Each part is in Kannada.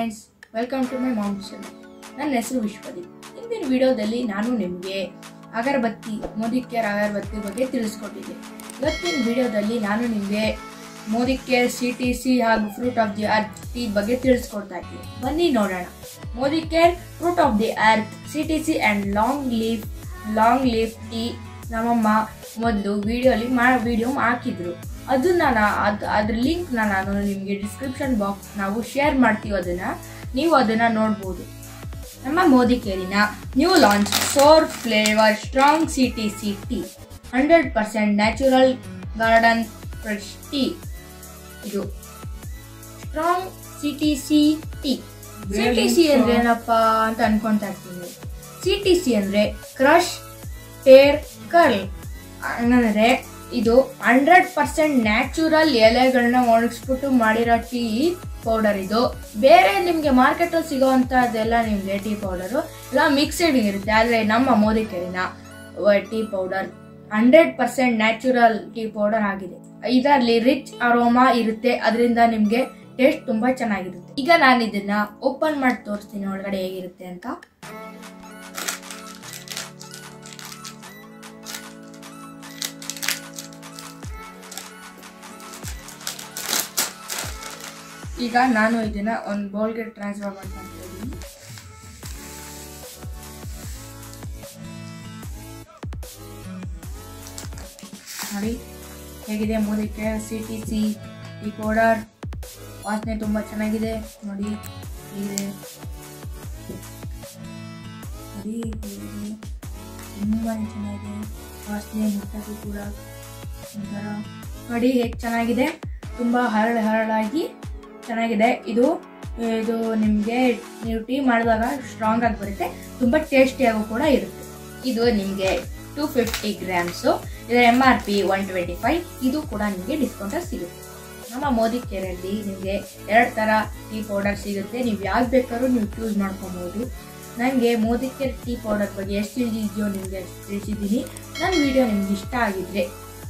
Friends welcome to my mom channel ನನ್ನ ಹೆಸರು ವಿಶ್ವದೀಪ್. ಇಂದಿನ ವಿಡಿಯೋದಲ್ಲಿ ನಾನು ನಿಮಗೆ ಅಗರಬತ್ತಿ ಮೋದಿ ಕೇರ್ ಅಗರಬತ್ತಿ ಬಗ್ಗೆ ತಿಳಿಸ್ಕೊಟ್ಟಿದ್ದೆ. ಇವತ್ತಿನ ವಿಡಿಯೋದಲ್ಲಿ ನಾನು ನಿಮಗೆ Modicare C T C ಹಾಗೂ fruit of the earth tea ಬಗ್ಗೆ ತಿಳಿಸ್ಕೊಡ್ತಾ ಇದ್ದೀನಿ. ಬನ್ನಿ ನೋಡೋಣ. Modicare fruit of the earth C T C and long leaf long leaf tea ನಮ್ಮಮ್ಮ ಮೊದಲು ವಿಡಿಯೋಲಿ ಮಾ ವಿಡಿಯೋ ಹಾಕಿದ್ರು. ಅದನ್ನ ನಾನು ಅದು ಅದ್ರ ಲಿಂಕ್ನ ನಾನು ನಿಮಗೆ ಡಿಸ್ಕ್ರಿಪ್ಷನ್ ಬಾಕ್ಸ್ ನಾವು ಶೇರ್ ಮಾಡ್ತೀವಿ ಅದನ್ನ. ನೀವು ಅದನ್ನ ನೋಡ್ಬೋದು. ನಮ್ಮ ಮೋದಿ ಕೇರಿನ new launch sour flavour strong C T C T hundred percent natural garden fresh tea ಇದು. Strong C T C tea C T C ಅಂದ್ರೆ ಏನಪ್ಪ ಅಂತ ಅನ್ಕೊಂತಾ ಇರ್ತೀನಿ. ಸಿ ಟಿ ಸಿ ಅಂದ್ರೆ ಕ್ರಶ್ ಟೇರ್ ಕರ್ಲ್ ಅಂದ್ರೆ ಇದು ಹಂಡ್ರೆಡ್ ಪರ್ಸೆಂಟ್ ನ್ಯಾಚುರಲ್ ಎಲೆಗಳನ್ನ ಒಣಗಿಸ್ಬಿಟ್ಟು ಮಾಡಿರೋ ಟೀ ಪೌಡರ್ ಇದು. ಬೇರೆ ನಿಮಗೆ ಮಾರ್ಕೆಟಲ್ಲಿ ಸಿಗೋವಂಥದ್ದೆಲ್ಲ ನಿಮಗೆ ಟೀ ಪೌಡರ್. ಎಲ್ಲ ಮಿಕ್ಸಡ್ ಇರುತ್ತೆ, ಆದರೆ ನಮ್ಮ ಮೋದಿ ಕೆರಿನ tea powder hundred percent natural tea powder ಆಗಿದೆ. ಇದರಲ್ಲಿ ರಿಚ್ ಅರೋಮಾ ಇರುತ್ತೆ, ಅದರಿಂದ ನಿಮಗೆ ಟೇಸ್ಟ್ ತುಂಬಾ ಚೆನ್ನಾಗಿರುತ್ತೆ. ಈಗ ನಾನು ಇದನ್ನ ಓಪನ್ ಮಾಡಿ ತೋರಿಸ್ತೀನಿ, ಒಳಗಡೆ ಹೇಗಿರುತ್ತೆ ಅಂತ. ಈಗ ನಾನು ಇದನ್ನ ಒಂದು ಬೌಲ್ಗೆ ಟ್ರಾನ್ಸ್ಫರ್ ಮಾಡ್ತಾ ಇದ್ದೀನಿ. ನೋಡಿ, ಹೇಗಿದೆ ಮೋದಿಕೆ ಸಿ ಟಿ ಸಿ ಈ ಪೌಡರ್ ವಾಸನೆ ತುಂಬ ಚೆನ್ನಾಗಿದೆ. ನೋಡಿ, ಹೇಗಿದೆ? ತುಂಬಾ ಚೆನ್ನಾಗಿದೆ. ವಾಸನೆ, ಮುಟ್ಟಕ್ಕೂ ಕೂಡ ಒಂಥರ. ನೋಡಿ, ಹೇಗೆ ಚೆನ್ನಾಗಿದೆ? ತುಂಬ ಹರಳು ಹರಳಾಗಿ ಚೆನ್ನಾಗಿದೆ. ಇದು ಇದು ನಿಮಗೆ ನೀವು ಟೀ ಮಾಡಿದಾಗ ಸ್ಟ್ರಾಂಗ್ ಆಗಿ ಬರುತ್ತೆ. ತುಂಬ ಟೇಸ್ಟಿಯಾಗೂ ಕೂಡ ಇರುತ್ತೆ. ಇದು ನಿಮಗೆ ಟೂ ಫಿಫ್ಟಿ ಗ್ರಾಮ್ಸು ಇದರ M R P one twenty five ಇದು ಕೂಡ ನಿಮಗೆ ಡಿಸ್ಕೌಂಟಲ್ಲಿ ಸಿಗುತ್ತೆ. ನಮ್ಮ ಮೋದಿ ನಿಮಗೆ ಎರಡು ಥರ ಟೀ ಪೌಡರ್ ಸಿಗುತ್ತೆ. ನೀವು ಯಾವ್ದು ಬೇಕಾದ್ರೂ ನೀವು ಚೂಸ್ ಮಾಡ್ಕೊಬೋದು. ನನಗೆ ಮೋದಿ ಕೇರ್ ಟೀ ಪೌಡರ್ ಬಗ್ಗೆ ಎಷ್ಟು ತಿಳಿದಿದೆಯೋ ನಿಮಗೆ ತಿಳಿಸಿದ್ದೀನಿ. ನನ್ನ ವಿಡಿಯೋ ನಿಮ್ಗೆ ಇಷ್ಟ ಆಗಿದ್ರೆ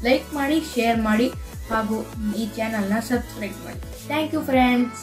ಲೈಕ್ ಮಾಡಿ ಶೇರ್ ಮಾಡಿ. ಹಾಗೂ ಈ ಚಾನಲ್ನ ಸಬ್ಸ್ಕ್ರೈಬ್ ಮಾಡಿ. Thank you friends